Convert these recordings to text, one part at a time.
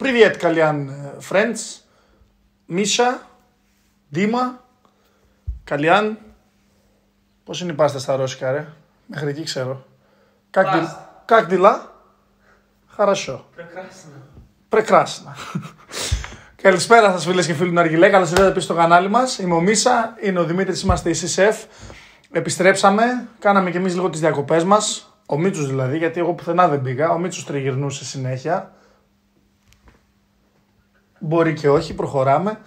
Привет, Кальян Friends. Μίσα, Δήμα, Καλλιάν. Πώς είναι η πάστα στα ρώσικα, ρε. Μέχρι εκεί ξέρω. Как, дел- Паста. как дела? Хорошо. Прекрасно. Прекрасно. Καλησπέρα σας φίλες και φίλοι του Ναργιλέ. Καλώς ήρθατε πίσω στο κανάλι μας. Είμαι ο Μίσα, είναι ο Δημήτρης, είμαστε η CSF. Επιστρέψαμε, κάναμε και εμείς λίγο τις διακοπές μας. Ο Μίτσος δηλαδή, γιατί εγώ πουθενά δεν πήγα. Ο Μίτσος τριγυρνούσε συνέχεια. Μπορεί και όχι, προχωράμε.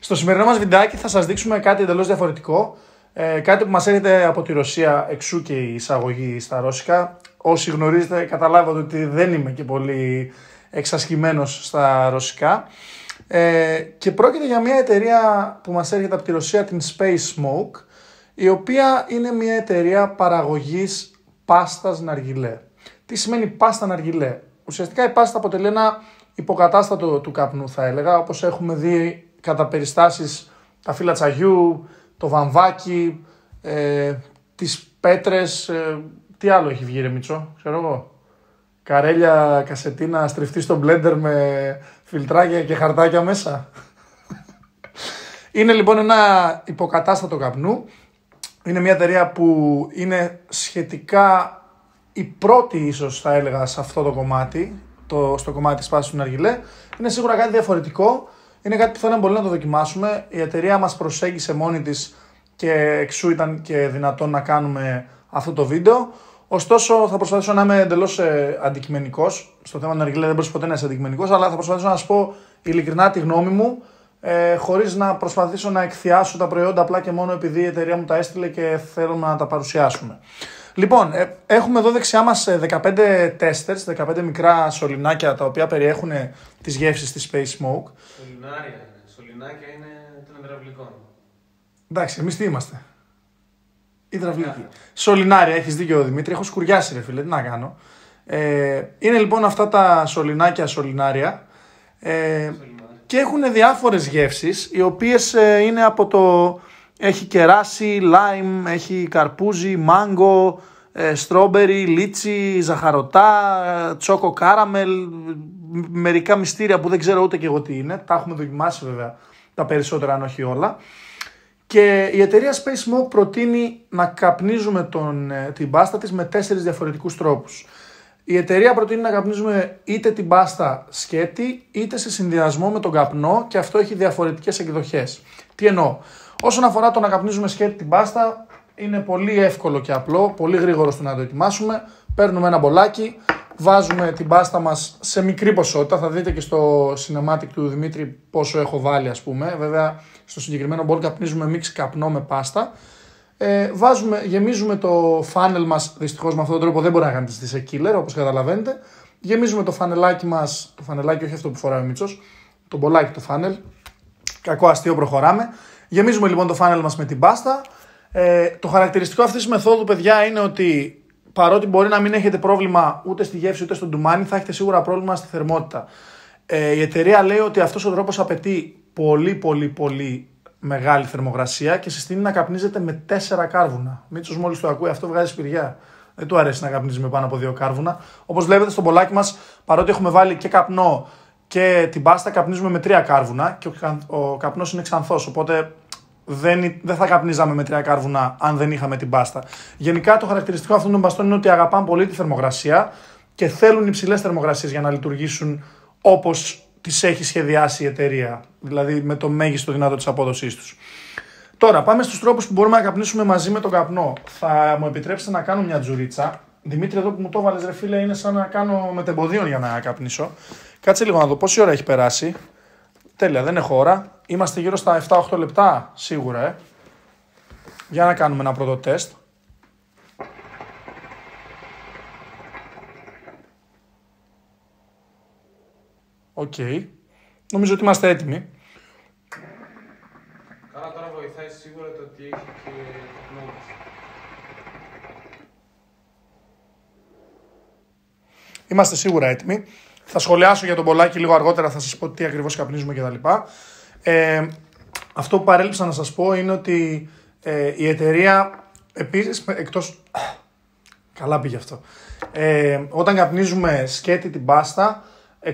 Στο σημερινό μας βιντεάκι θα σας δείξουμε κάτι εντελώς διαφορετικό. Ε, κάτι που μας έρχεται από τη Ρωσία, εξού και η εισαγωγή στα ρώσικα. Όσοι γνωρίζετε καταλάβατε ότι δεν είμαι και πολύ εξασκημένος στα ρωσικά. Ε, και πρόκειται για μια εταιρεία που μας έρχεται από τη Ρωσία, την Space Smoke, η οποία είναι μια εταιρεία παραγωγής πάστας ναργιλέ. Τι σημαίνει πάστα ναργιλέ; Ουσιαστικά η πάστα αποτελεί ένα υποκατάστατο του καπνού θα έλεγα, όπως έχουμε δει κατά περιστάσεις τα φύλλα τσαγιού, το βαμβάκι, ε, τις πέτρες, ε, τι άλλο έχει βγει ρε Μητσό, ξέρω εγώ. Καρέλια, κασετίνα, στριφτή στο μπλέντερ με φιλτράκια και χαρτάκια μέσα. Είναι λοιπόν ένα υποκατάστατο καπνού. Είναι μια εταιρεία που είναι σχετικά η πρώτη ίσως θα έλεγα σε αυτό το κομμάτι, το, στο κομμάτι της πάσης του Ναργιλέ. Είναι σίγουρα κάτι διαφορετικό. Είναι κάτι που θέλαμε πολύ να το δοκιμάσουμε. Η εταιρεία μας προσέγγισε μόνη της και εξού ήταν και δυνατόν να κάνουμε αυτό το βίντεο. Ωστόσο, θα προσπαθήσω να είμαι εντελώς ε, αντικειμενικός. Στο θέμα του Ναργιλέ δεν μπορούσα ποτέ να είσαι αντικειμενικός, αλλά θα προσπαθήσω να σα πω ειλικρινά τη γνώμη μου, ε, χωρίς να προσπαθήσω να εκθιάσω τα προϊόντα απλά και μόνο επειδή η εταιρεία μου τα έστειλε και θέλουμε να τα παρουσιάσουμε. Λοιπόν, ε, έχουμε εδώ δεξιά μας 15 testers, 15 μικρά σωληνάκια τα οποία περιέχουν τις γεύσεις της Space Smoke. Σωληνάρια είναι. Σωληνάκια είναι των υδραυλικών. Εντάξει, εμείς τι είμαστε; Υδραυλική. Σωληνάρια, έχεις δίκιο Δημήτρη. Έχω σκουριάσει, ρε φίλε, τι να κάνω. Ε, είναι λοιπόν αυτά τα σωληνάκια σωληνάρια. Ε, Σωληνάρια. και έχουν διάφορες γεύσεις οι οποίες ε, είναι από το έχει κεράσι, λάιμ, έχει καρπούζι, μάγκο, ε, στρόμπερι, λίτσι, ζαχαρωτά, ε, τσόκο κάραμελ, μ- μερικά μυστήρια που δεν ξέρω ούτε και εγώ τι είναι. Τα έχουμε δοκιμάσει βέβαια τα περισσότερα αν όχι όλα. Και η εταιρεία Space Smoke προτείνει να καπνίζουμε τον, ε, την πάστα της με τέσσερις διαφορετικούς τρόπους. Η εταιρεία προτείνει να καπνίζουμε είτε την πάστα σκέτη είτε σε συνδυασμό με τον καπνό και αυτό έχει διαφορετικές εκδοχές. Τι εννοώ; Όσον αφορά το να καπνίζουμε σκέτη την πάστα είναι πολύ εύκολο και απλό, πολύ γρήγορο στο να το ετοιμάσουμε. Παίρνουμε ένα μπολάκι, βάζουμε την πάστα μας σε μικρή ποσότητα. Θα δείτε και στο cinematic του Δημήτρη πόσο έχω βάλει ας πούμε. Βέβαια στο συγκεκριμένο μπολ καπνίζουμε μίξ καπνό με πάστα. Ε, βάζουμε, γεμίζουμε το φάνελ μας, δυστυχώς με αυτόν τον τρόπο δεν μπορεί να κάνετε σε killer όπως καταλαβαίνετε. Γεμίζουμε το φανελάκι μας, το φανελάκι όχι αυτό που φοράει ο Μίτσος, το μπολάκι του φάνελ. Κακό αστείο προχωράμε. Γεμίζουμε λοιπόν το φάνελ μας με την πάστα. Ε, το χαρακτηριστικό αυτής της μεθόδου παιδιά είναι ότι παρότι μπορεί να μην έχετε πρόβλημα ούτε στη γεύση ούτε στο ντουμάνι θα έχετε σίγουρα πρόβλημα στη θερμότητα. Ε, η εταιρεία λέει ότι αυτός ο τρόπος απαιτεί πολύ πολύ πολύ μεγάλη θερμοκρασία και συστήνει να καπνίζετε με τέσσερα κάρβουνα. Μίτσος μόλις το ακούει αυτό βγάζει σπηριά. Δεν του αρέσει να καπνίζει με πάνω από δύο κάρβουνα. Όπως βλέπετε στο μπολάκι μας, παρότι έχουμε βάλει και καπνό και την πάστα, καπνίζουμε με τρία κάρβουνα και ο, κα- ο καπνός είναι ξανθός, οπότε δεν, δεν θα καπνίζαμε με τρία κάρβουνα αν δεν είχαμε την πάστα. Γενικά το χαρακτηριστικό αυτών των παστών είναι ότι αγαπάνε πολύ τη θερμοκρασία και θέλουν υψηλές θερμοκρασίες για να λειτουργήσουν όπως τις έχει σχεδιάσει η εταιρεία. Δηλαδή με το μέγιστο δυνατό της απόδοσής τους. Τώρα πάμε στους τρόπους που μπορούμε να καπνίσουμε μαζί με τον καπνό. Θα μου επιτρέψετε να κάνω μια τζουρίτσα. Δημήτρη, εδώ που μου το βάλες, ρε φίλε, είναι σαν να κάνω μετεμποδίων για να καπνίσω. Κάτσε λίγο να δω πόση ώρα έχει περάσει. Τέλεια, δεν έχω ώρα. Είμαστε γύρω στα 7-8 λεπτά, σίγουρα, ε. Για να κάνουμε ένα πρώτο τεστ. Οκ. Νομίζω ότι είμαστε έτοιμοι. Καλά τώρα βοηθάει σίγουρα το ότι έχει και καπνό μας. Είμαστε σίγουρα έτοιμοι. Θα σχολιάσω για τον Πολάκη λίγο αργότερα, θα σας πω τι ακριβώς καπνίζουμε κτλ. Ε, αυτό που παρέλειψα να σας πω είναι ότι ε, η εταιρεία επίσης, εκτός... Καλά πήγε αυτό. Ε, όταν καπνίζουμε σκέτη την πάστα,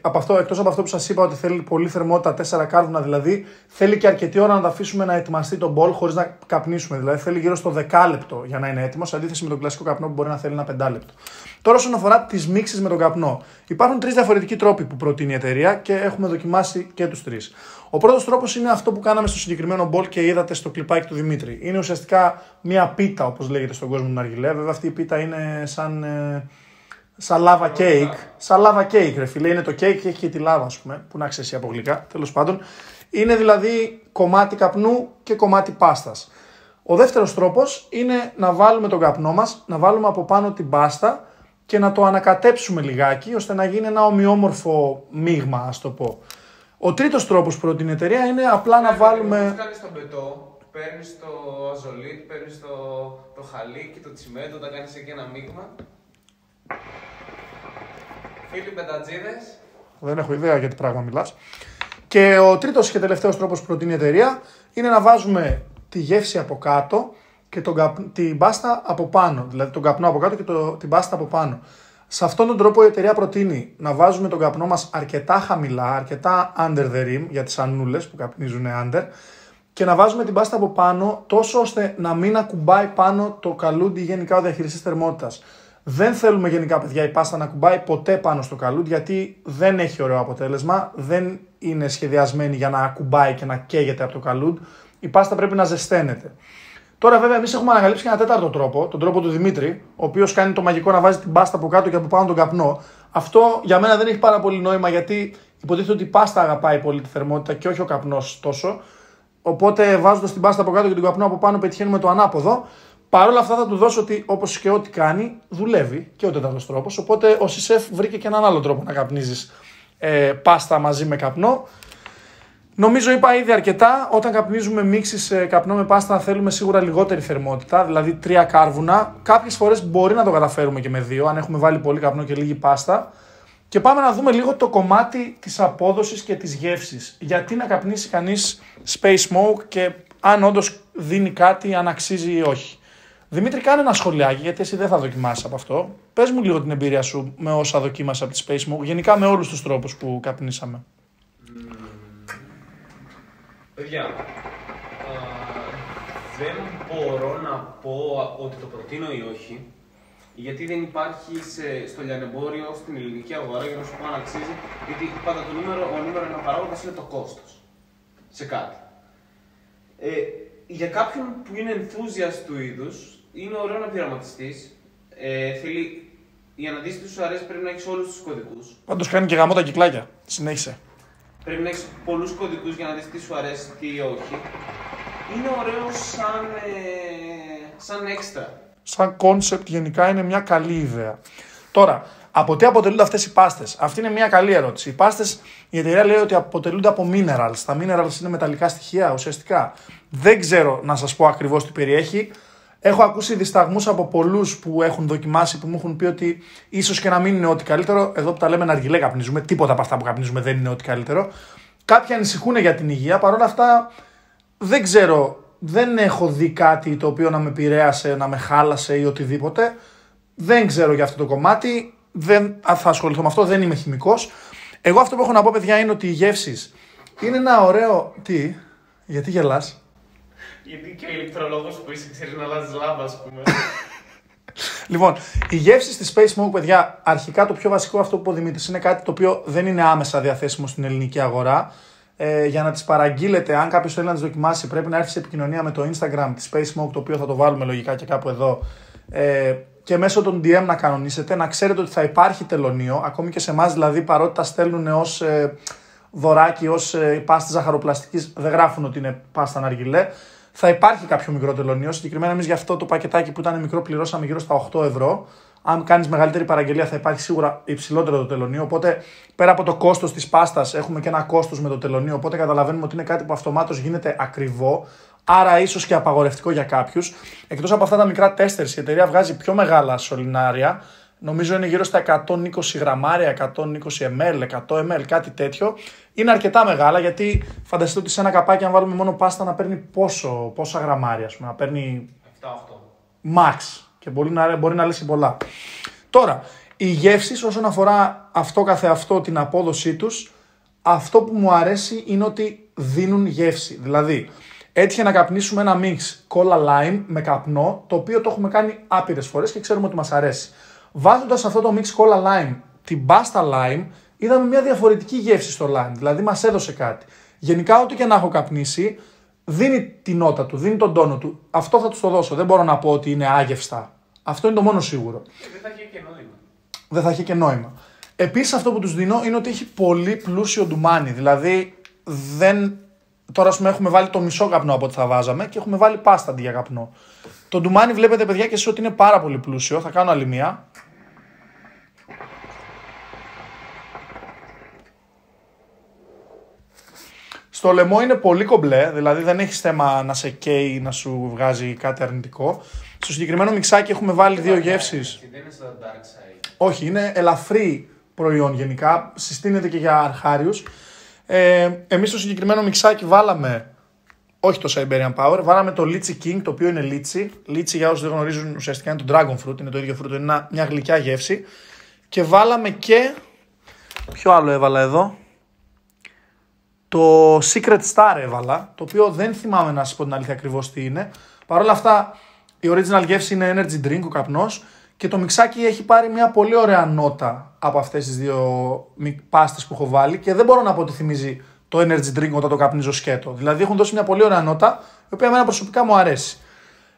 από αυτό, εκτός από αυτό που σας είπα ότι θέλει πολύ θερμότητα, 4 κάρβουνα δηλαδή, θέλει και αρκετή ώρα να τα αφήσουμε να ετοιμαστεί το μπολ χωρίς να καπνίσουμε. Δηλαδή θέλει γύρω στο 10 λεπτό για να είναι έτοιμος, σε αντίθεση με τον κλασικό καπνό που μπορεί να θέλει ένα 5 λεπτό. Τώρα όσον αφορά τις μίξεις με τον καπνό, υπάρχουν τρεις διαφορετικοί τρόποι που προτείνει η εταιρεία και έχουμε δοκιμάσει και τους τρεις. Ο πρώτος τρόπος είναι αυτό που κάναμε στο συγκεκριμένο μπολ και είδατε στο κλιπάκι του Δημήτρη. Είναι ουσιαστικά μια πίτα, όπως λέγεται στον κόσμο του ναργιλέ. Βέβαια, αυτή η πίτα είναι σαν, ε, σαν lava cake. Σαν lava cake, ρε φίλε. Είναι το κέικ και έχει και τη λάβα, ας πούμε, που να ξέρεις από γλυκά. Τέλος πάντων, είναι δηλαδή κομμάτι καπνού και κομμάτι πάστας. Ο δεύτερος τρόπος είναι να βάλουμε τον καπνό μας, να βάλουμε από πάνω την πάστα και να το ανακατέψουμε λιγάκι ώστε να γίνει ένα ομοιόμορφο μείγμα, ας το πω. Ο τρίτος τρόπος που προτείνει η εταιρεία είναι απλά να βάλουμε. Κάνεις τον πετό, παίρνεις το αζολίτ, παίρνεις το, το χαλί και το τσιμέντο, τα κάνεις εκεί ένα μείγμα. Φίλοι πεντατζίδες. Δεν έχω ιδέα για τι πράγμα μιλάς. Και ο τρίτος και τελευταίος τρόπος που προτείνει η εταιρεία είναι να βάζουμε τη γεύση από κάτω και τον, την πάστα από πάνω. Δηλαδή τον καπνό από κάτω και το, την πάστα από πάνω. Σε αυτόν τον τρόπο η εταιρεία προτείνει να βάζουμε τον καπνό μας αρκετά χαμηλά, αρκετά under the rim για τις ανούλες που καπνίζουν under και να βάζουμε την πάστα από πάνω τόσο ώστε να μην ακουμπάει πάνω το καλούντι γενικά ο διαχειριστής θερμότητας. Δεν θέλουμε γενικά παιδιά η πάστα να ακουμπάει ποτέ πάνω στο καλούντι γιατί δεν έχει ωραίο αποτέλεσμα, δεν είναι σχεδιασμένη για να ακουμπάει και να καίγεται από το καλούντι. Η πάστα πρέπει να ζεσταίνεται. Τώρα, βέβαια, εμείς έχουμε ανακαλύψει και ένα τέταρτο τρόπο, τον τρόπο του Δημήτρη, ο οποίος κάνει το μαγικό να βάζει την πάστα από κάτω και από πάνω τον καπνό. Αυτό για μένα δεν έχει πάρα πολύ νόημα γιατί υποτίθεται ότι η πάστα αγαπάει πολύ τη θερμότητα και όχι ο καπνός τόσο. Οπότε βάζοντας την πάστα από κάτω και τον καπνό από πάνω πετυχαίνουμε το ανάποδο. Παρ' όλα αυτά θα του δώσω ότι όπως και ό,τι κάνει δουλεύει και ο τέταρτος τρόπος. Οπότε ο Σισεφ βρήκε και έναν άλλο τρόπο να καπνίζεις ε, πάστα μαζί με καπνό. Νομίζω είπα ήδη αρκετά. Όταν καπνίζουμε μίξεις ε, καπνό με πάστα, θέλουμε σίγουρα λιγότερη θερμότητα, δηλαδή τρία κάρβουνα. Κάποιες φορές μπορεί να το καταφέρουμε και με δύο, αν έχουμε βάλει πολύ καπνό και λίγη πάστα. Και πάμε να δούμε λίγο το κομμάτι της απόδοσης και της γεύσης. Γιατί να καπνίσει κανείς space smoke και αν όντως δίνει κάτι, αν αξίζει ή όχι. Δημήτρη, κάνε ένα σχολιάκι, γιατί εσύ δεν θα δοκιμάσεις από αυτό. Πες μου λίγο την εμπειρία σου με όσα δοκίμασα από τη Space Smoke, γενικά με όλους τους τρόπους που καπνίσαμε. Παιδιά, δεν μπορώ να πω ότι το προτείνω ή όχι, γιατί δεν υπάρχει σε, στο λιανεμπόριο, στην ελληνική αγορά, για να σου πω αν αξίζει, γιατί πάντα το νούμερο, ο νούμερο ένα παράγοντας είναι το κόστος σε κάτι. Ε, για κάποιον που είναι enthusiast του είδους, είναι ωραίο να πειραματιστείς. Ε, θέλει, για να δει τι σου αρέσει πρέπει να έχεις όλους τους κωδικούς. Πάντως κάνει και γαμώ τα κυκλάκια. Συνέχισε πρέπει να έχεις πολλούς κωδικούς για να δεις τι σου αρέσει, τι όχι. Είναι ωραίο σαν, ε, σαν έξτρα. Σαν concept γενικά είναι μια καλή ιδέα. Τώρα, από τι αποτελούνται αυτές οι πάστες; Αυτή είναι μια καλή ερώτηση. Οι πάστες, η εταιρεία λέει ότι αποτελούνται από minerals. Τα minerals είναι μεταλλικά στοιχεία ουσιαστικά. Δεν ξέρω να σας πω ακριβώς τι περιέχει. Έχω ακούσει δισταγμούς από πολλούς που έχουν δοκιμάσει, που μου έχουν πει ότι ίσως και να μην είναι ό,τι καλύτερο. Εδώ που τα λέμε να αργιλέ καπνίζουμε, τίποτα από αυτά που καπνίζουμε δεν είναι ό,τι καλύτερο. Κάποιοι ανησυχούν για την υγεία. Παρ' όλα αυτά δεν ξέρω, δεν έχω δει κάτι το οποίο να με επηρέασε, να με χάλασε ή οτιδήποτε. Δεν ξέρω για αυτό το κομμάτι. Δεν θα ασχοληθώ με αυτό, δεν είμαι χημικός. Εγώ αυτό που έχω να πω, παιδιά, είναι ότι οι γεύσεις είναι ένα ωραίο. Τι, γιατί γελάς; Γιατί και ο ηλεκτρολόγος που είσαι ξέρεις να αλλάζεις λάμπα, ας πούμε. Λοιπόν, οι γεύσεις τη Space Smoke, παιδιά, αρχικά το πιο βασικό αυτό που είπε ο Δημήτρης είναι κάτι το οποίο δεν είναι άμεσα διαθέσιμο στην ελληνική αγορά. Ε, για να τις παραγγείλετε, αν κάποιος θέλει να τις δοκιμάσει, πρέπει να έρθει σε επικοινωνία με το Instagram της Space Smoke, το οποίο θα το βάλουμε λογικά και κάπου εδώ. Ε, και μέσω των DM να κανονίσετε, να ξέρετε ότι θα υπάρχει τελωνίο, ακόμη και σε εμάς δηλαδή, παρότι τα στέλνουν ως ε, δωράκι, ως ε, πάστη ζαχαροπλαστικής, δεν γράφουν ότι είναι πάστα ναργιλέ θα υπάρχει κάποιο μικρό τελωνίο. Συγκεκριμένα, εμείς για αυτό το πακετάκι που ήταν μικρό πληρώσαμε γύρω στα 8 ευρώ. Αν κάνεις μεγαλύτερη παραγγελία, θα υπάρχει σίγουρα υψηλότερο το τελωνίο. Οπότε, πέρα από το κόστος της πάστας, έχουμε και ένα κόστος με το τελωνίο. Οπότε, καταλαβαίνουμε ότι είναι κάτι που αυτομάτως γίνεται ακριβό. Άρα, ίσως και απαγορευτικό για κάποιους. Εκτός από αυτά τα μικρά τέστερ, η εταιρεία βγάζει πιο μεγάλα σωληνάρια νομίζω είναι γύρω στα 120 γραμμάρια, 120 ml, 100 ml, κάτι τέτοιο. Είναι αρκετά μεγάλα γιατί φανταστείτε ότι σε ένα καπάκι αν βάλουμε μόνο πάστα να παίρνει πόσο, πόσα γραμμάρια, ας πούμε, να παίρνει 7-8. Max και μπορεί να, μπορεί να λύσει πολλά. Τώρα, Οι γεύσεις όσον αφορά αυτό καθεαυτό την απόδοσή τους, αυτό που μου αρέσει είναι ότι δίνουν γεύση. Δηλαδή, έτυχε να καπνίσουμε ένα μίξ cola lime με καπνό, το οποίο το έχουμε κάνει άπειρες φορές και ξέρουμε ότι μας αρέσει. Βάζοντας αυτό το mix cola lime την pasta lime, είδαμε μια διαφορετική γεύση στο lime, δηλαδή μας έδωσε κάτι. Γενικά ό,τι και να έχω καπνίσει, δίνει την νότα του, δίνει τον τόνο του. Αυτό θα τους το δώσω. Δεν μπορώ να πω ότι είναι άγευστα. Αυτό είναι το μόνο σίγουρο. Δεν θα έχει και νόημα. Δεν θα έχει και νόημα. Επίσης, αυτό που τους δίνω είναι ότι έχει πολύ πλούσιο ντουμάνι. Δηλαδή, δεν. Τώρα, ας πούμε, έχουμε βάλει το μισό καπνό από ό,τι θα βάζαμε και έχουμε βάλει πάστα αντί για καπνό. Το ντουμάνι βλέπετε, παιδιά, και εσεί ότι είναι πάρα πολύ πλούσιο. Θα κάνω άλλη μία. Στο λαιμό είναι πολύ κομπλέ, δηλαδή δεν έχεις θέμα να σε καίει ή να σου βγάζει κάτι αρνητικό. Στο συγκεκριμένο μιξάκι έχουμε βάλει δύο γεύσεις. Και δεν είναι στο dark side. Όχι, είναι ελαφρύ προϊόν γενικά. Συστήνεται και για αρχάριους. Ε, Εμείς στο συγκεκριμένο μιξάκι βάλαμε. Όχι το Siberian Power, βάλαμε το Litchi King, το οποίο είναι λίτσι. Λίτσι, για όσους δεν γνωρίζουν, ουσιαστικά είναι το Dragon Fruit, είναι το ίδιο φρούτο, είναι ένα- μια γλυκιά γεύση. Και βάλαμε και. Ποιο άλλο έβαλα εδώ; Το Secret Star έβαλα, το οποίο δεν θυμάμαι να σας πω την αλήθεια ακριβώς τι είναι. Παρ' όλα αυτά, η original γεύση είναι energy drink, ο καπνός. Και το μιξάκι έχει πάρει μια πολύ ωραία νότα από αυτές τις δύο πάστες που έχω βάλει και δεν μπορώ να πω ότι θυμίζει το energy drink όταν το καπνίζω σκέτο. Δηλαδή έχουν δώσει μια πολύ ωραία νότα, η οποία εμένα προσωπικά μου αρέσει.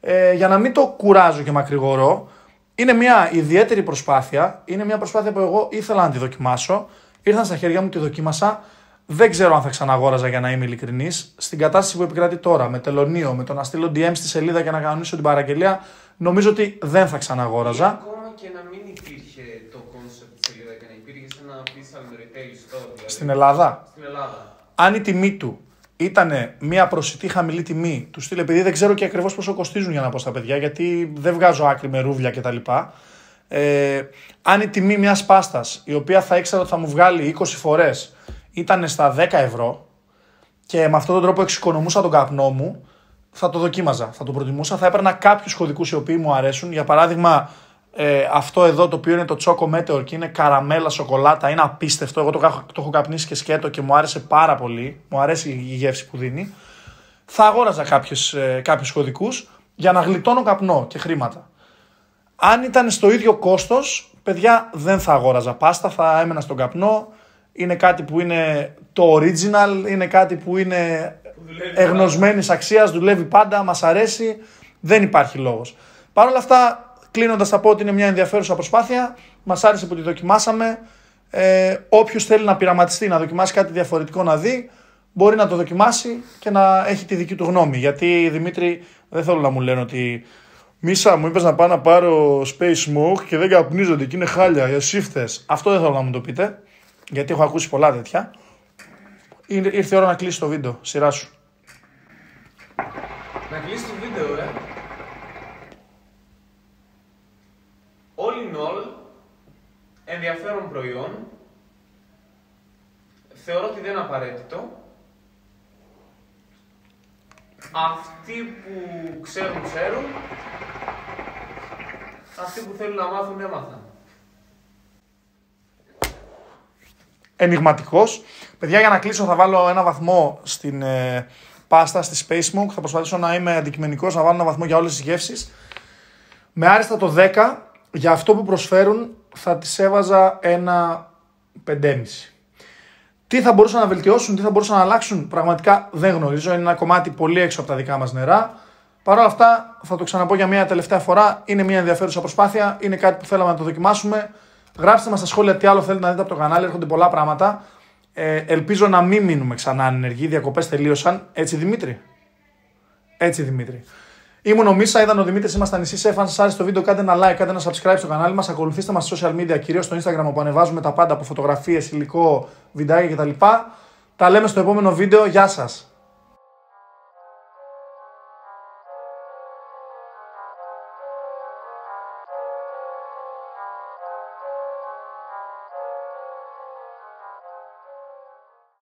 Ε, για να μην το κουράζω και μακρηγορώ, είναι μια ιδιαίτερη προσπάθεια. Είναι μια προσπάθεια που εγώ ήθελα να τη δοκιμάσω. Ήρθαν στα χέρια μου, τη δοκίμασα. Δεν ξέρω αν θα ξαναγόραζα για να είμαι ειλικρινής. Στην κατάσταση που επικρατεί τώρα, με τελωνίο, με το να στείλω DM στη σελίδα και να κανονίσω την παραγγελία, νομίζω ότι δεν θα ξαναγόραζα. Ακόμα και να μην υπήρχε το concept τη σελίδα και να υπήρχε σε ένα physical retail store. Δηλαδή, Στην Ελλάδα, στην Ελλάδα. αν η τιμή του ήταν μια προσιτή χαμηλή τιμή, του στείλε επειδή δεν ξέρω και ακριβώς πόσο κοστίζουν για να πω στα παιδιά, γιατί δεν βγάζω άκρη με ρούβλια κτλ. Ε, αν η τιμή μιας πάστας, η οποία θα ήξερα ότι θα μου βγάλει 20 φορές, ήταν στα 10 ευρώ και με αυτόν τον τρόπο εξοικονομούσα τον καπνό μου, θα το δοκίμαζα, θα το προτιμούσα. Θα έπαιρνα κάποιους κωδικούς οι οποίοι μου αρέσουν. Για παράδειγμα, ε, αυτό εδώ το οποίο είναι το Choco Meteor και είναι καραμέλα σοκολάτα, είναι απίστευτο. Εγώ το, έχω- το έχω καπνίσει και σκέτο και μου άρεσε πάρα πολύ. Μου αρέσει η γεύση που δίνει. Θα αγόραζα κάποιους, ε, κάποιους κωδικούς για να γλιτώνω καπνό και χρήματα. Αν ήταν στο ίδιο κόστος, παιδιά δεν θα αγόραζα πάστα, θα έμενα στον καπνό. Είναι κάτι που είναι το original, είναι κάτι που είναι εγνωσμένης αξίας, δουλεύει πάντα, μας αρέσει. Δεν υπάρχει λόγος. Παρ' όλα αυτά, κλείνοντας, θα πω ότι είναι μια ενδιαφέρουσα προσπάθεια. Μας άρεσε που τη δοκιμάσαμε. Ε, Όποιος θέλει να πειραματιστεί, να δοκιμάσει κάτι διαφορετικό να δει, μπορεί να το δοκιμάσει και να έχει τη δική του γνώμη. Γιατί Δημήτρη, δεν θέλω να μου λένε ότι Μίσα, μου είπες να πάω να πάρω Space Smoke και δεν καπνίζονται και είναι χάλια, εσύ φταίς». Αυτό δεν θέλω να μου το πείτε, γιατί έχω ακούσει πολλά τέτοια. Είναι- Ήρθε η ώρα να κλείσεις το βίντεο. Σειρά σου. Να κλείσει το βίντεο, ε. All in all, ενδιαφέρον προϊόν. Θεωρώ ότι δεν είναι απαραίτητο. Αυτοί που ξέρουν, ξέρουν. Αυτοί που θέλουν να μάθουν, έμαθαν. Ενηγματικός. Παιδιά, για να κλείσω, θα βάλω ένα βαθμό στην ε, πάστα, στη Space Smoke. Θα προσπαθήσω να είμαι αντικειμενικός, να βάλω ένα βαθμό για όλες τις γεύσεις. Με άριστα το 10, για αυτό που προσφέρουν, θα τη έβαζα ένα 5,5. Τι θα μπορούσαν να βελτιώσουν, τι θα μπορούσαν να αλλάξουν, πραγματικά δεν γνωρίζω. Είναι ένα κομμάτι πολύ έξω από τα δικά μας νερά. Παρ' όλα αυτά, θα το ξαναπώ για μια τελευταία φορά. Είναι μια ενδιαφέρουσα προσπάθεια. Είναι κάτι που θέλαμε να το δοκιμάσουμε. Γράψτε μας στα σχόλια τι άλλο θέλετε να δείτε από το κανάλι. Έρχονται πολλά πράγματα. Ε, ελπίζω να μην μείνουμε ξανά ανενεργοί. Διακοπές τελείωσαν. Έτσι, Δημήτρη; Έτσι, Δημήτρη. Ήμουν ο Μίσα, ήταν ο Δημήτρης, ήμασταν η CSF. Αν σας άρεσε το βίντεο, κάντε ένα like, κάντε ένα subscribe στο κανάλι μας. Ακολουθήστε μας στα social media, κυρίως στο Instagram, όπου ανεβάζουμε τα πάντα από φωτογραφίες, υλικό, βιντεάκια κτλ. Τα λέμε στο επόμενο βίντεο. Γεια σας.